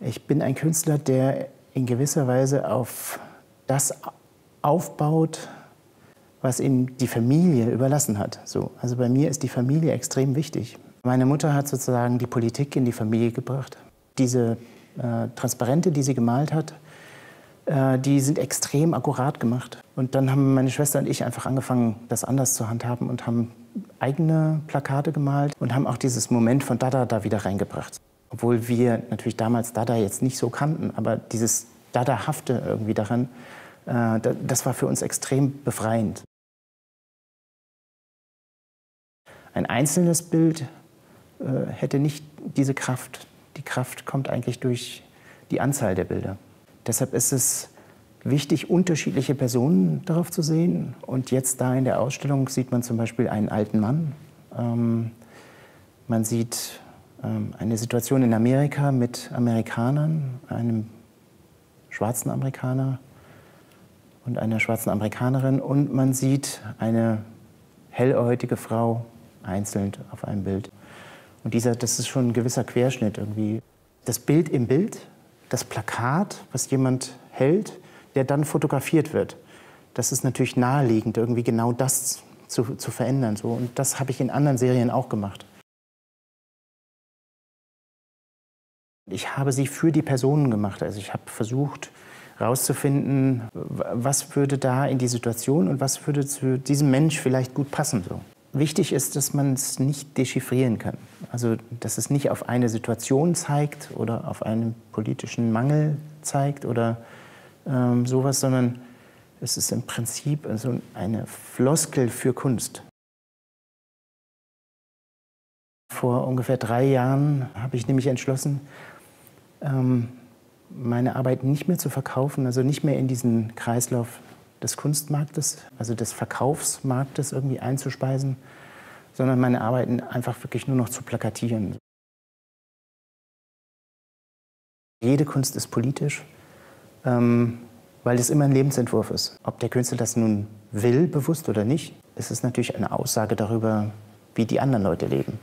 Ich bin ein Künstler, der in gewisser Weise auf das aufbaut, was ihm die Familie überlassen hat. So, also bei mir ist die Familie extrem wichtig. Meine Mutter hat sozusagen die Politik in die Familie gebracht. Diese äh, Transparente, die sie gemalt hat, die sind extrem akkurat gemacht. Und dann haben meine Schwester und ich einfach angefangen, das anders zu handhaben und haben eigene Plakate gemalt und haben auch dieses Moment von Dada da wieder reingebracht. Obwohl wir natürlich damals Dada jetzt nicht so kannten, aber dieses Dada-hafte irgendwie daran, äh, das war für uns extrem befreiend. Ein einzelnes Bild äh, hätte nicht diese Kraft. Die Kraft kommt eigentlich durch die Anzahl der Bilder. Deshalb ist es wichtig, unterschiedliche Personen darauf zu sehen. Und jetzt da in der Ausstellung sieht man zum Beispiel einen alten Mann. Ähm, man sieht ähm, eine Situation in Amerika mit Amerikanern, einem schwarzen Amerikaner und einer schwarzen Amerikanerin. Und man sieht eine hellhäutige Frau einzeln auf einem Bild. Und dieser, das ist schon ein gewisser Querschnitt irgendwie. Das Bild im Bild, das Plakat, was jemand hält, der dann fotografiert wird. Das ist natürlich naheliegend, irgendwie genau das zu, zu verändern. So. Und das habe ich in anderen Serien auch gemacht. Ich habe sie für die Personen gemacht. Also ich habe versucht herauszufinden, was würde da in die Situation und was würde zu diesem Mensch vielleicht gut passen. So. Wichtig ist, dass man es nicht dechiffrieren kann. Also dass es nicht auf eine Situation zeigt oder auf einen politischen Mangel zeigt oder ähm, sowas, sondern es ist im Prinzip also eine Floskel für Kunst. Vor ungefähr drei Jahren habe ich nämlich entschlossen, ähm, meine Arbeit nicht mehr zu verkaufen, also nicht mehr in diesen Kreislauf des Kunstmarktes, also des Verkaufsmarktes irgendwie einzuspeisen, sondern meine Arbeiten einfach wirklich nur noch zu plakatieren. Jede Kunst ist politisch, ähm, weil es immer ein Lebensentwurf ist. Ob der Künstler das nun will, bewusst oder nicht, ist es natürlich eine Aussage darüber, wie die anderen Leute leben.